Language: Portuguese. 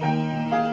Música